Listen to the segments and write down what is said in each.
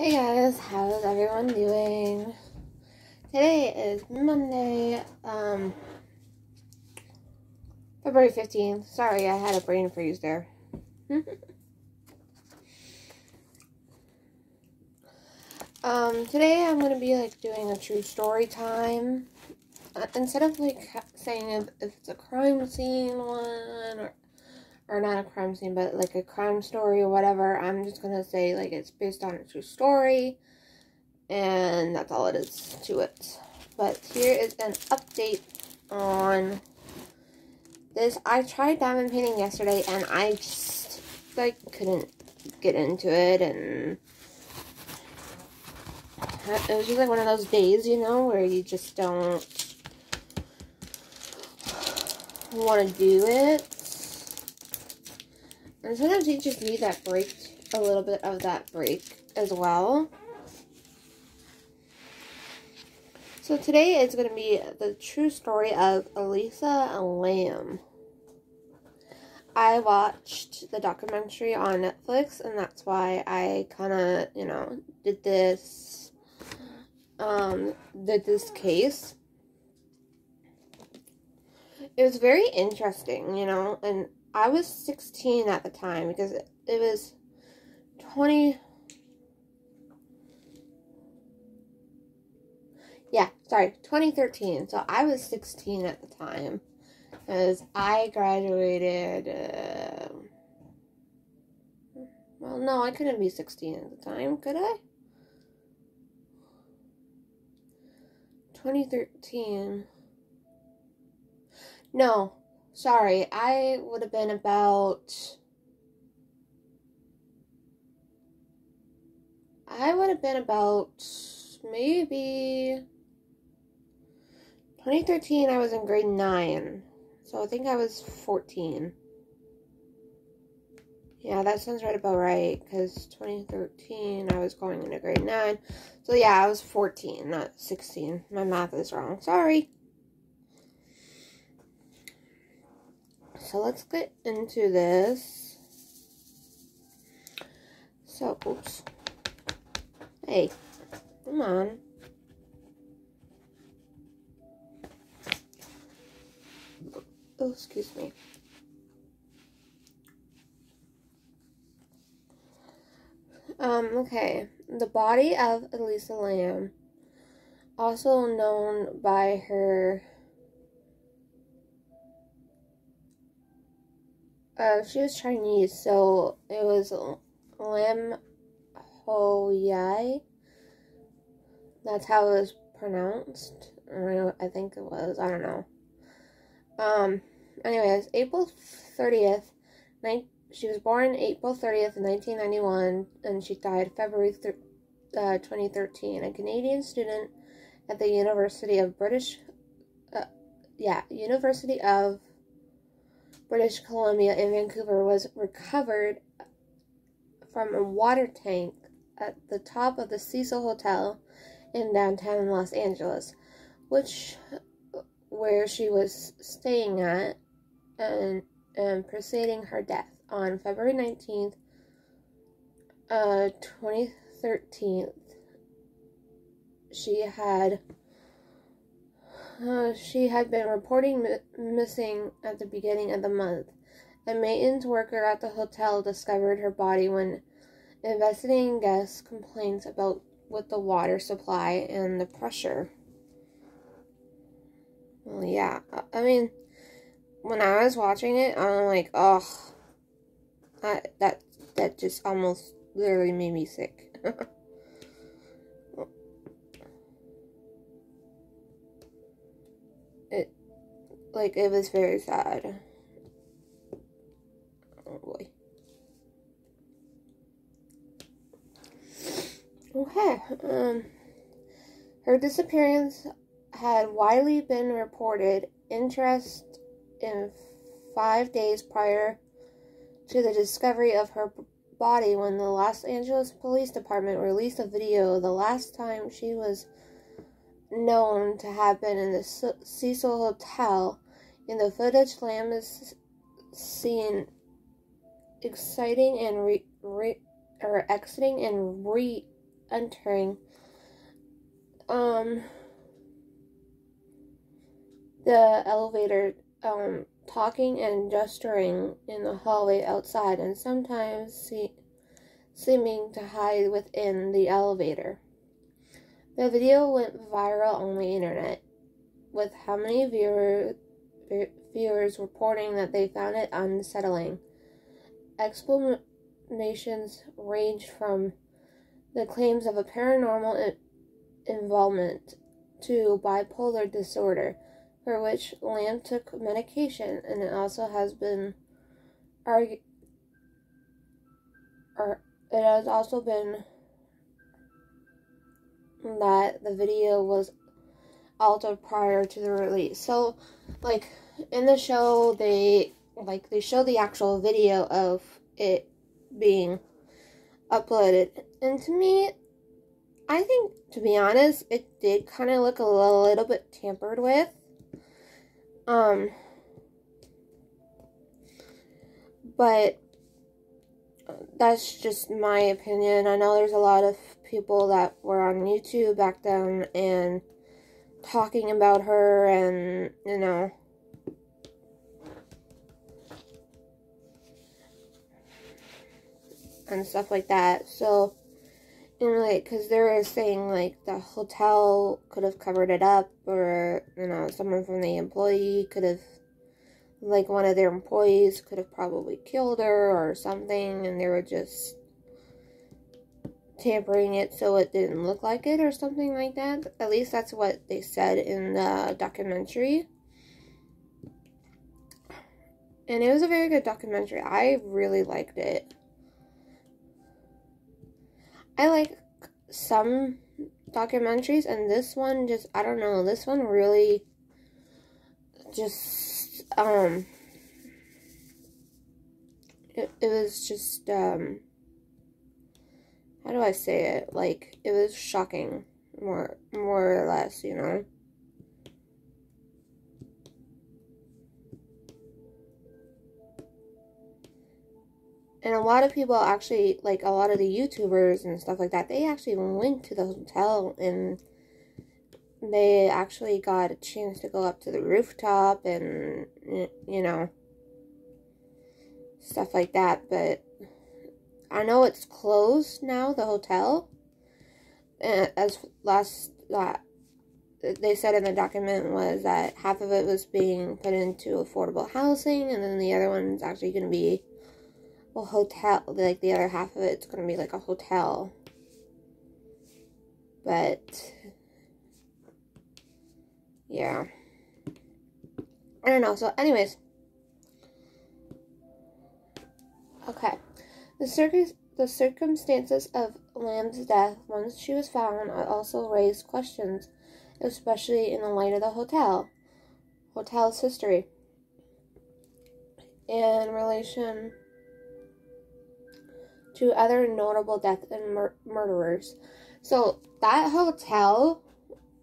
Hey guys, how's everyone doing? Today is Monday, um, February 15th. Sorry, I had a brain freeze there. um, today I'm to be, like, doing a true story time. Uh, instead of, like, saying if, if it's a crime scene one, or, or not a crime scene, but, like, a crime story or whatever, I'm just to say, like, it's based on a true story. And that's all it is to it. But here is an update on this. I tried diamond painting yesterday, and I just, like, couldn't get into it, and it was just like one of those days, you know, where you just don't want to do it. And sometimes you just need that break, a little bit of that break as well. So today is going to be the true story of Elisa Lam. I watched the documentary on Netflix, and that's why I kind of, you know, did this, um, did this case. It was very interesting, you know, and I was 16 at the time because it, it was 20. Yeah, sorry, 2013. So I was 16 at the time because I graduated. Uh, well, no, I couldn't be 16 at the time, could I? 2013. No, sorry, I would have been about. I would have been about maybe 2013 I was in grade 9. So I think I was 14. Yeah, that sounds right about right cuz 2013 I was going into grade 9. So yeah, I was 14, not 16. My math is wrong. Sorry. So let's get into this. So, oops. Hey, come on. Oh, excuse me. Um, okay. The body of Elisa Lam, also known by her Uh, she was Chinese, so it was Lim Ho Yai. That's how it was pronounced. I think it was. I don't know. Um. Anyways, April thirtieth, she was born April thirtieth, nineteen ninety one, and she died February uh, twenty thirteen. A Canadian student at the University of British. Uh, yeah, University of British Columbia in Vancouver was recovered from a water tank at the top of the Cecil Hotel in downtown Los Angeles, which where she was staying at and, and preceding her death on February 19th, uh, 2013. She had uh, she had been reporting mi- missing at the beginning of the month. A maintenance worker at the hotel discovered her body when investigating guests' complaints about with the water supply and the pressure. Well, yeah, I mean, when I was watching it, I'm like, oh, that that just almost literally made me sick. like it was very sad. Oh boy. Okay. Um her disappearance had widely been reported interest in 5 days prior to the discovery of her body when the Los Angeles Police Department released a video the last time she was known to have been in the Cecil Hotel. In the footage, Lam is seen exciting and re, re or exiting and re entering um the elevator um talking and gesturing in the hallway outside and sometimes see, seeming to hide within the elevator. The video went viral on the internet, with how many viewer, viewers reporting that they found it unsettling. Explanations range from the claims of a paranormal involvement to bipolar disorder for which Lam took medication, and it also has been argued. Or it has also been that the video was altered prior to the release. So, like in the show, they like they show the actual video of it being uploaded, and to me, I think to be honest, it did kind of look a little, little bit tampered with. Um, but that's just my opinion. I know there's a lot of people that were on YouTube back then and talking about her and, you know, and stuff like that. So, and like, because they were saying like the hotel could have covered it up, or you know, someone from the employee could have, like, one of their employees could have probably killed her or something, and they were just tampering it so it didn't look like it or something like that. At least that's what they said in the documentary. And it was a very good documentary. I really liked it. I like some documentaries, and this one just, I don't know, this one really just, um, it, it was just, um, how do I say it? Like, it was shocking, more, more or less, you know? and a lot of people actually like a lot of the youtubers and stuff like that they actually went to the hotel and they actually got a chance to go up to the rooftop and you know stuff like that but i know it's closed now the hotel as last that they said in the document was that half of it was being put into affordable housing and then the other one's actually going to be a hotel, like the other half of it's going to be like a hotel. But, yeah. I don't know. So, anyways. The, circus, the circumstances of Lam's death once she was found also raised questions, especially in the light of the hotel, hotel's history, in relation to other notable deaths and mur- murderers. So that hotel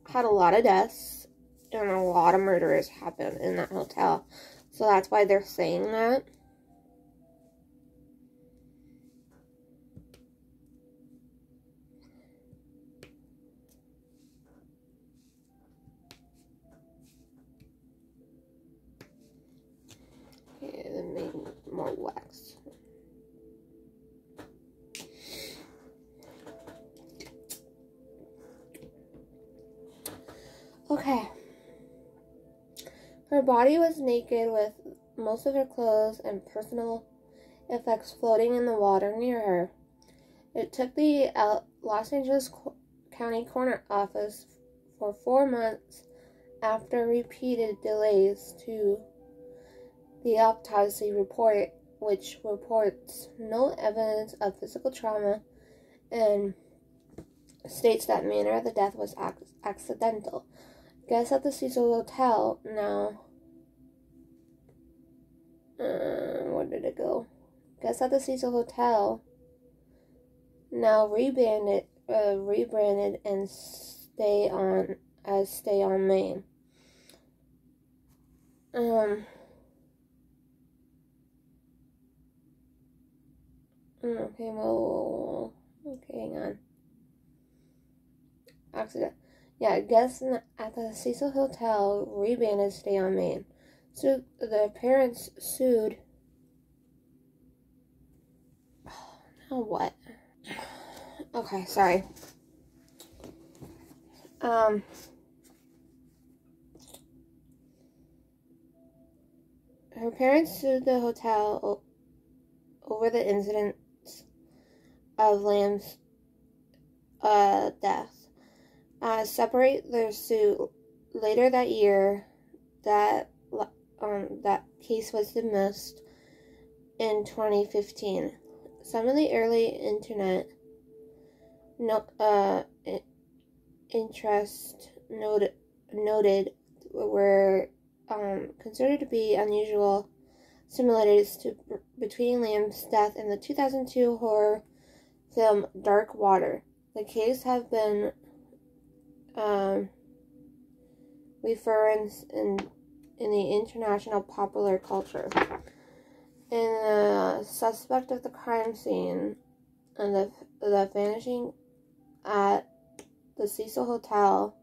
had a lot of deaths and a lot of murders happened in that hotel. So that's why they're saying that. Her body was naked with most of her clothes and personal effects floating in the water near her. It took the Los Angeles County Coroner Office for four months after repeated delays to the autopsy report, which reports no evidence of physical trauma and states that manner of the death was ac- accidental. Guests at the Cecil Hotel now. Uh, where did it go? Guests at the Cecil Hotel now rebranded, uh, rebranded and stay on as Stay on Main. Um. Okay, well, okay, hang on. accident. Yeah, guests at the Cecil Hotel rebanded Stay on Main. So the parents sued. Oh, what? Okay, sorry. Um. Her parents sued the hotel over the incidents of Lam's uh, death. Uh, separate their suit later that year. That um, that case was dismissed in 2015. Some of the early internet no, uh, interest noted noted were um, considered to be unusual similarities to between Lam's death and the 2002 horror film Dark Water. The case have been um, referenced in in the international popular culture. In the suspect of the crime scene and the the vanishing at the Cecil Hotel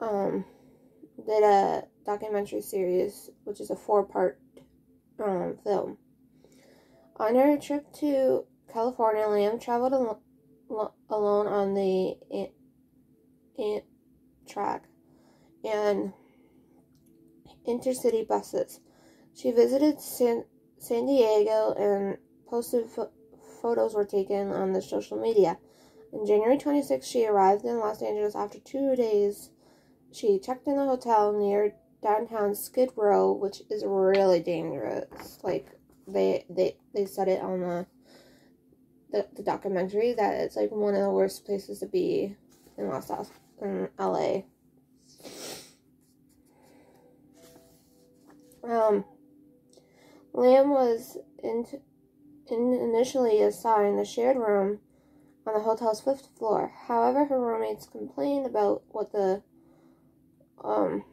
um, did a documentary series, which is a four part um, film. On her trip to California, Lam traveled al- alone on the Ant, track and intercity buses. She visited San, San Diego and posted fo- photos were taken on the social media. On January 26, she arrived in Los Angeles after two days. She checked in a hotel near downtown Skid Row, which is really dangerous. Like they they they said it on the the, the documentary that it's like one of the worst places to be in Los Angeles, in LA. Um, Lam was in, in initially assigned a shared room on the hotel's fifth floor. However, her roommates complained about what the um,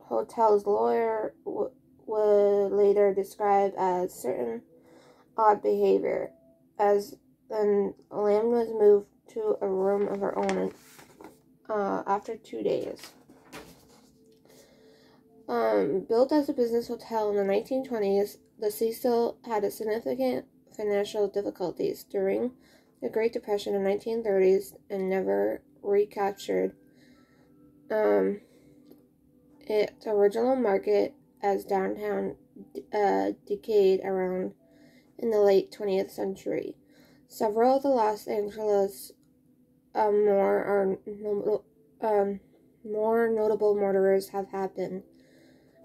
hotel's lawyer w- would later describe as certain odd behavior. As then, Lam was moved to a room of her own uh, after two days. Um, built as a business hotel in the 1920s, the Cecil had significant financial difficulties during the Great Depression of 1930s and never recaptured um, its original market as downtown uh, decayed around in the late 20th century. Several of the Los Angeles more are um, more notable murderers have happened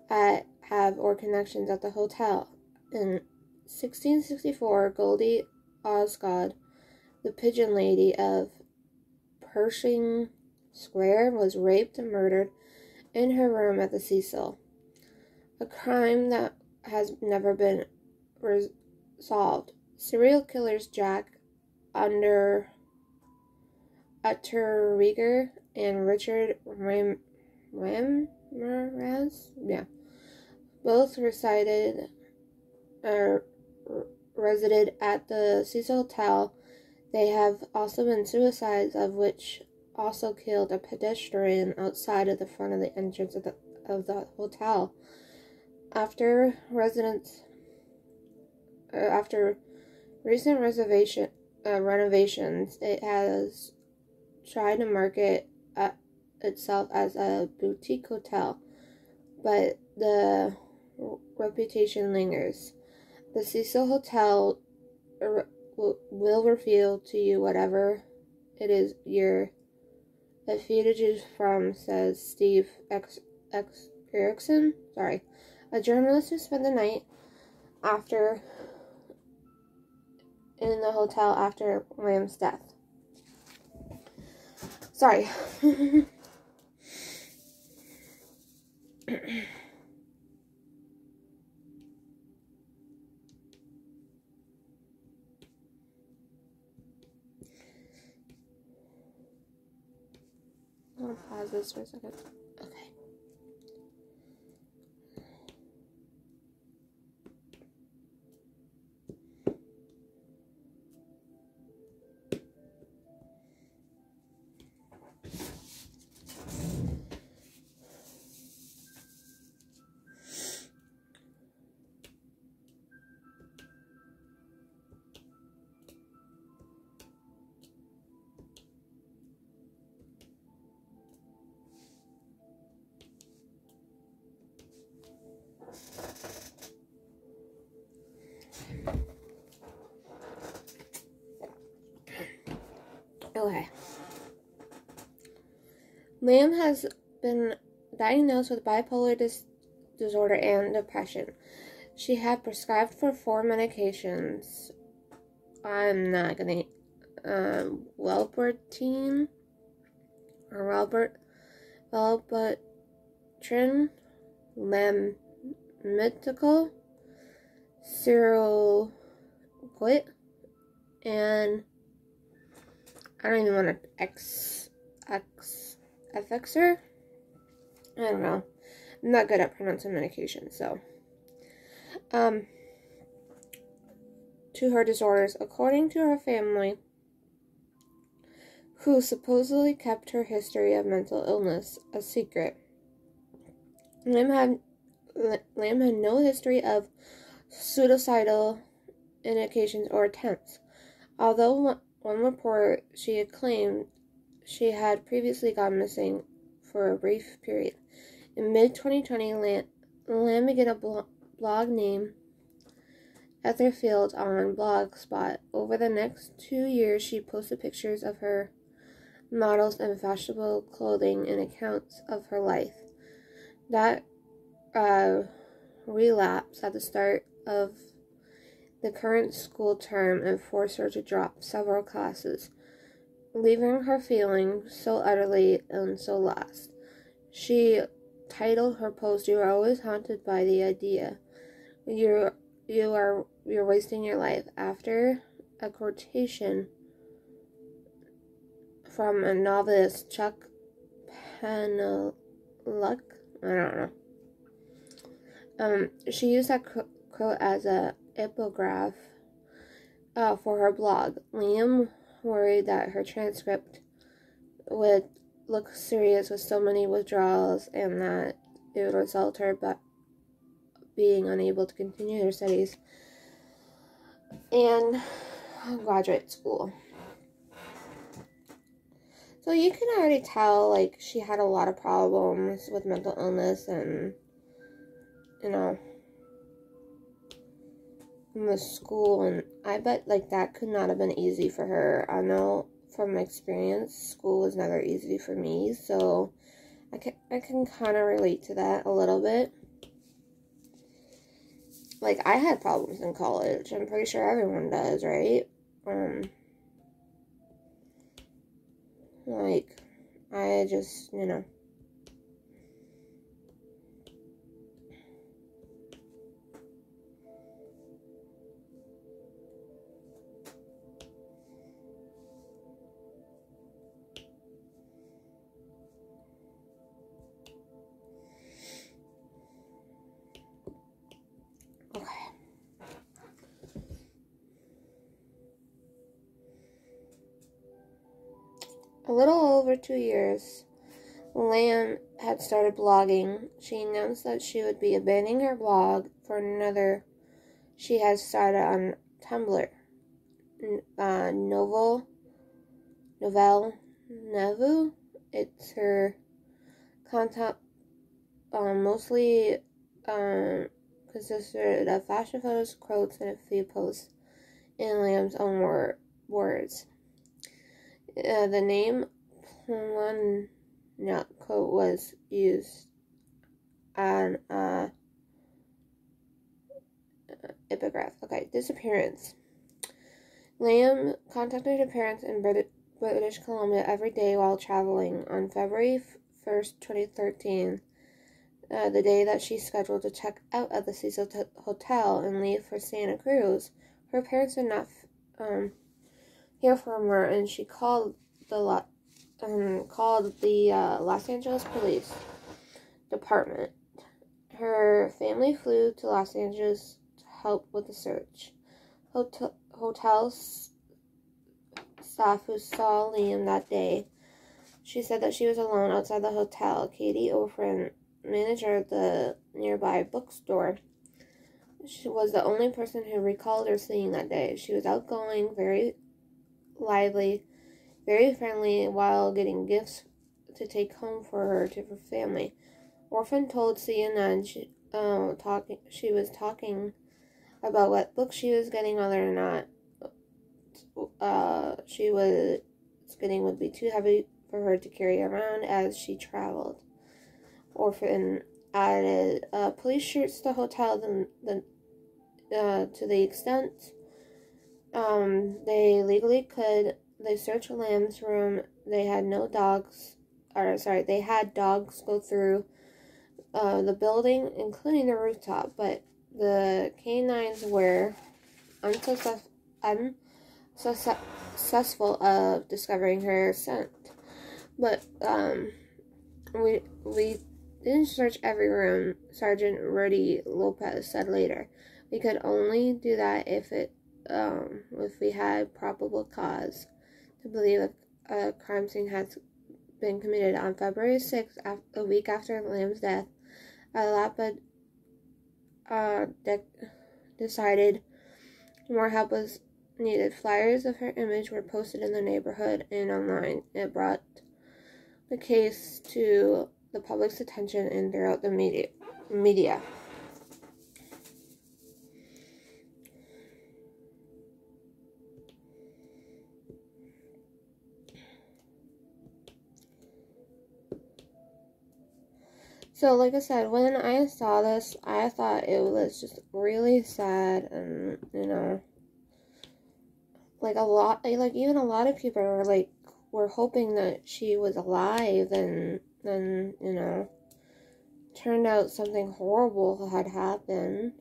at have or connections at the hotel. In 1664, Goldie Osgood, the pigeon lady of Pershing Square, was raped and murdered in her room at the Cecil. A crime that has never been resolved. Serial killers Jack under Unterweger and Richard Ram Ramirez, yeah, both resided uh, resided at the Cecil Hotel. They have also been suicides, of which also killed a pedestrian outside of the front of the entrance of the of the hotel. After residents, uh, after recent reservation uh, renovations, it has tried to market uh, itself as a boutique hotel, but the reputation lingers. The Cecil Hotel will reveal to you whatever it is you're a fugitive from, says Steve X, X Erickson. Sorry, a journalist who spent the night after in the hotel after Lam's death. Sorry. I'm gonna pause this for a second. Liam has been diagnosed with bipolar dis- disorder and depression. She had prescribed for four medications. I'm not gonna. Um, Wellbutrin or Welbert, Wellbutrin, Lamictal, Cyril Quit, and I don't even want to X X Effexor. I don't know. I'm not good at pronouncing medication, so um to her disorders according to her family who supposedly kept her history of mental illness a secret. Lam had Lam had no history of suicidal indications or attempts. Although one report she had claimed she had previously gone missing for a brief period. In mid 2020, Lam, Lam began a blog, blog Etherfield on Blogspot. Over the next two years, she posted pictures of her models and fashionable clothing and accounts of her life. That uh, relapse at the start of the current school term and forced her to drop several classes, leaving her feeling so utterly and so lost. She titled her post, You are always haunted by the idea. You you are you're wasting your life. After a quotation from a novelist Chuck Palahniuk. I don't know. Um, she used that quote as a epigraph uh, for her blog. Liam worried that her transcript would look serious with so many withdrawals and that it would result her but being unable to continue her studies and graduate school. So you can already tell like she had a lot of problems with mental illness and you know in the school and I bet like that could not have been easy for her. I know from experience school was never easy for me, so I can I can kind of relate to that a little bit. Like I had problems in college. I'm pretty sure everyone does, right? Um like I just, you know, two years, Lam had started blogging. She announced that she would be abandoning her blog for another she had started on Tumblr. Uh, Novel, Novel, Nevu. It's her content um, mostly um, consisted of fashion photos, quotes, and a few posts in Lam's own wor- words. Uh, the name Palahniuk was used on uh, epigraph. Okay, disappearance. Lam contacted her parents in British Columbia every day while traveling. On February 1st, 2013, uh, the day that she scheduled to check out at the Cecil t- Hotel and leave for Santa Cruz, her parents did not um, hear from her, and she called the um, called the uh, Los Angeles Police Department. Her family flew to Los Angeles to help with the search. Hotel, hotel staff who saw Liam that day. She said that she was alone outside the hotel. Katie Orphan, manager of the nearby bookstore, she was the only person who recalled her seeing that day. She was outgoing, very lively, very friendly while getting gifts to take home for her to her family. Orphan told CNN she, uh, talking, she was talking about what book she was getting, whether or not uh, she was skinning would be too heavy for her to carry around as she traveled. Orphan added uh, police shirts to the hotel the, the, uh, to the extent um, they legally could. They searched Lam's room. They had no dogs, or sorry, they had dogs go through uh, the building, including the rooftop, but the canines were unsuccess- unsuccessful of discovering her scent. But um, we we didn't search every room. Sergeant Rudy Lopez said later. We could only do that if it um, if we had probable cause to believe a, a crime scene had been committed on February 6th, a week after Lam's death. Alapa uh, de- decided more help was needed. Flyers of her image were posted in the neighborhood and online. It brought the case to the public's attention and throughout the media. media. So, like I said, when I saw this, I thought it was just really sad, and you know, like a lot, like even a lot of people were like, were hoping that she was alive, and then you know, turned out something horrible had happened.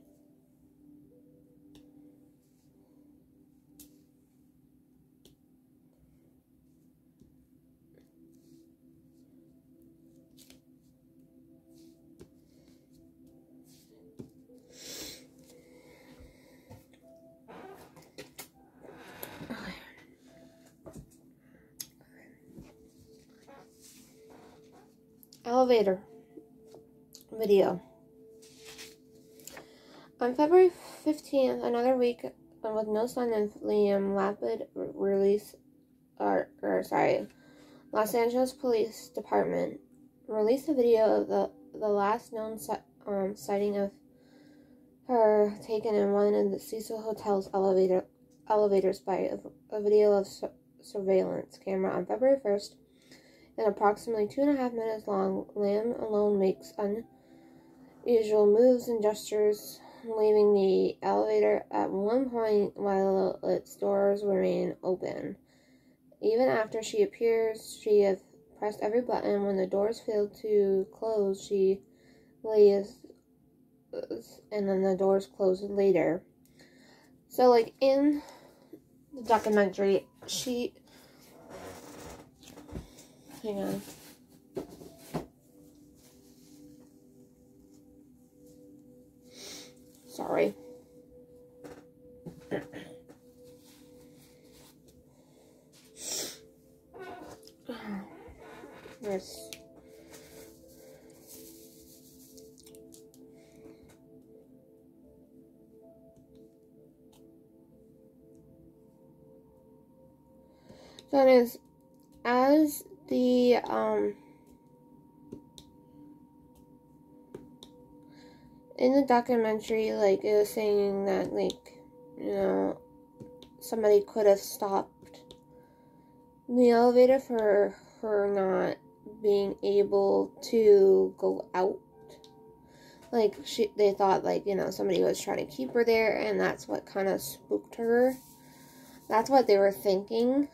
Elevator video. On February 15th, another week with no sign of Liam Lapid release, or, or sorry, Los Angeles Police Department released a video of the, the last known um, sighting of her taken in one of the Cecil Hotel's elevator elevators by a, a video of su surveillance camera on February 1st and approximately two and a half minutes long, Lam alone makes unusual moves and gestures, leaving the elevator at one point while its doors remain open. Even after she appears, she has pressed every button. When the doors fail to close, she leaves, and then the doors close later. So, like in the documentary, she Hang on. Um in the documentary like it was saying that like you know somebody could have stopped the elevator for her not being able to go out. Like she they thought like you know somebody was trying to keep her there and that's what kind of spooked her. That's what they were thinking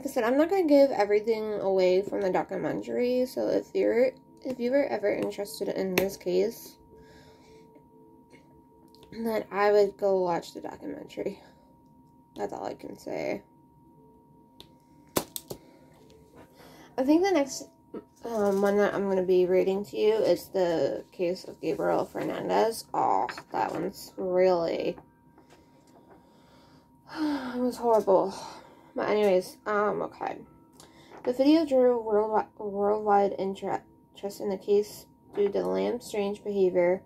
like I said, I'm not gonna give everything away from the documentary. So if you're if you were ever interested in this case, then I would go watch the documentary. That's all I can say. I think the next um, one that I'm going to be reading to you is the case of Gabriel Fernandez. Oh, that one's really... it was horrible. But anyways, um, okay. The video drew worldwide, worldwide interest in the case due to Lam's strange behavior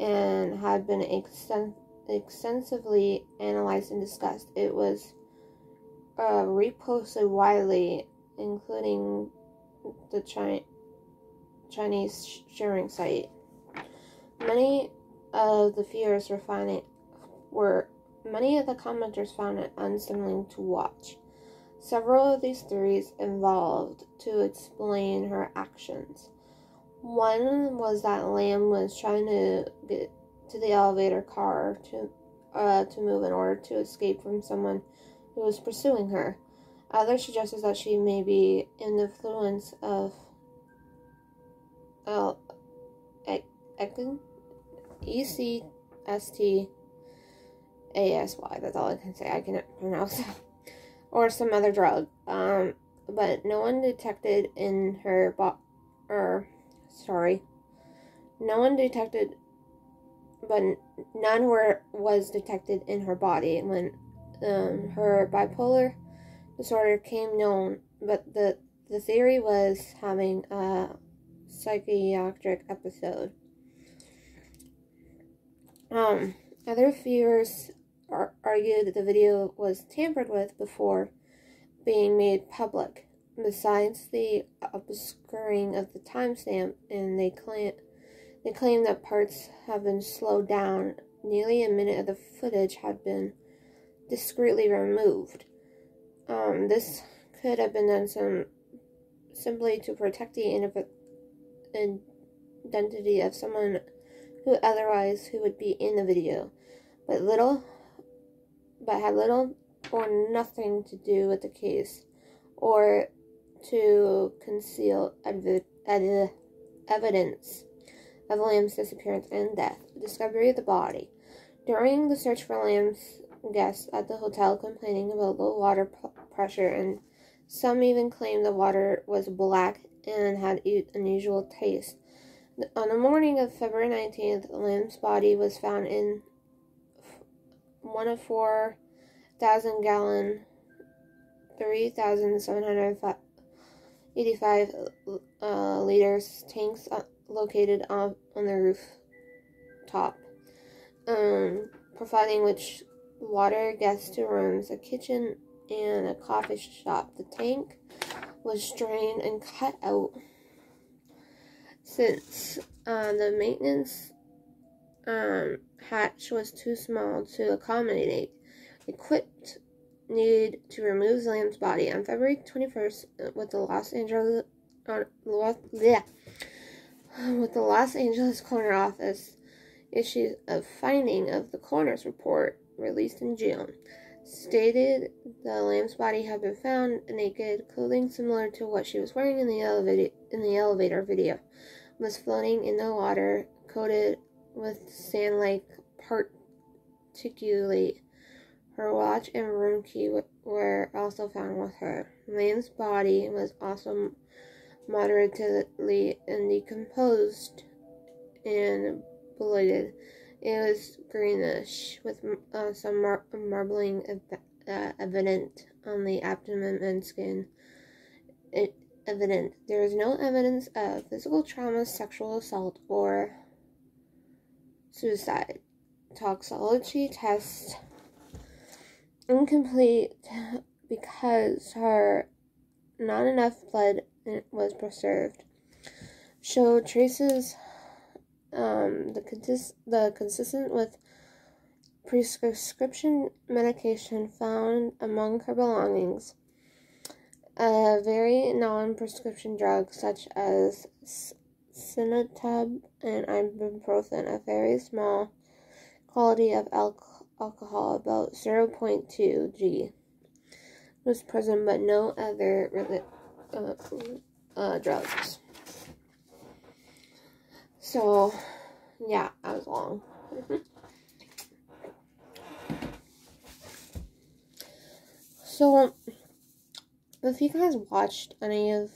and had been exten- extensively analyzed and discussed. It was uh, reposted widely, including the Chi- Chinese sharing site. Many of the viewers were finding were many of the commenters found it unsettling to watch. Several of these theories involved to explain her actions. One was that Lam was trying to get to the elevator car to uh, to move in order to escape from someone who was pursuing her. Others suggested that she may be in the influence of uh, E C S T A S Y. That's all I can say. I cannot pronounce or some other drug. Um, but no one detected in her bo- or sorry, no one detected, but none were was detected in her body when um, her bipolar disorder came known. But the the theory was having a psychiatric episode. Um, other fears ar- argued that the video was tampered with before being made public. Besides the obscuring of the timestamp, and they claim they claim that parts have been slowed down. Nearly a minute of the footage had been discreetly removed. Um, this could have been done some simply to protect the identity of someone who otherwise who would be in the video, but little, but had little or nothing to do with the case, or to conceal ev- ev- evidence of Lam's disappearance and death. Discovery of the body. During the search for Lam's guests at the hotel complaining about low water p- pressure, and some even claimed the water was black and had an unusual taste. On the morning of February 19th, Lam's body was found in one of 4,000 gallon, 3,785 uh, liters tanks uh, located on, on the rooftop, um, providing which water gets to rooms, a kitchen, and a coffee shop. The tank was drained and cut out since uh, the maintenance um, hatch was too small to accommodate equipped need to remove Lam's body. On February 21st uh, with the Los Angeles uh, yeah, with the Los Angeles coroner office issued of finding of the coroner's report released in June stated the lam's body had been found naked, clothing similar to what she was wearing in the elevator in the elevator video, was floating in the water, coated with sand-like particulate. Her watch and room key were also found with her. Lam's body was also moderately decomposed and bloated. It was greenish, with uh, some mar- marbling ev- uh, evident on the abdomen and skin. It, evident. There is no evidence of physical trauma, sexual assault, or suicide. Toxology test incomplete because her not enough blood was preserved. Showed traces um, the, consist- the consistent with prescription medication found among her belongings. A very non-prescription drug such as cinnatub and ibuprofen, a very small quality of al- alcohol, about 0.2 g, was present, but no other uh, uh, drugs. So, yeah, I was long. so, if you guys watched any of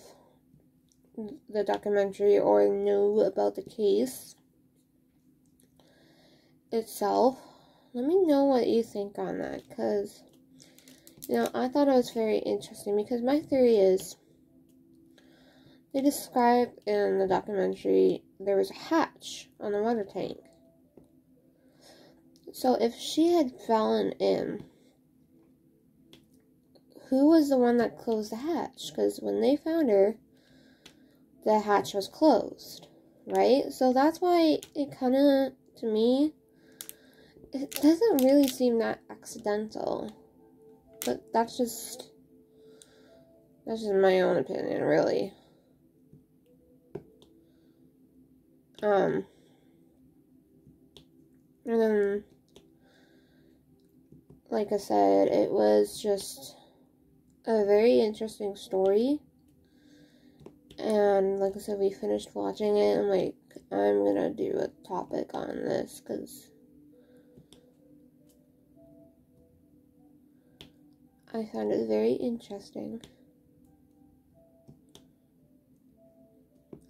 the documentary or knew about the case itself, let me know what you think on that because, you know, I thought it was very interesting because my theory is they described in the documentary there was a hatch on the water tank. So if she had fallen in, who was the one that closed the hatch? Because when they found her, the hatch was closed, right? So that's why it kind of, to me, it doesn't really seem that accidental. But that's just, that's just my own opinion, really. Um, and then, like I said, it was just a very interesting story. And like I said, we finished watching it. I'm like, I'm gonna do a topic on this because I found it very interesting.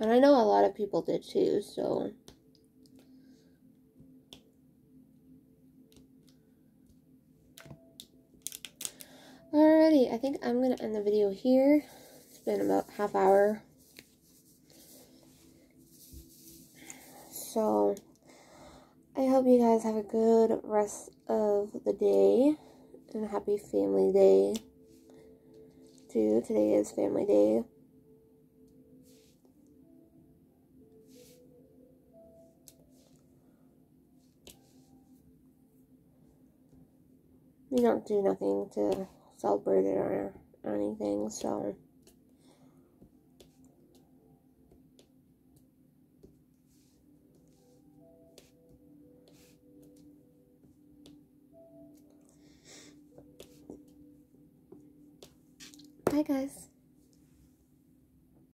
And I know a lot of people did too, so. Alrighty, I think I'm to end the video here. It's been about half hour. So, I hope you guys have a good rest of the day and a happy family day. Today is family day. We don't do nothing to celebrate it or anything, so. Guys.